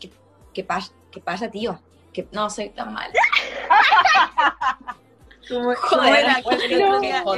¿qué, qué, qué pasa, tío? Que no soy tan mal. ¿Cómo, Joder.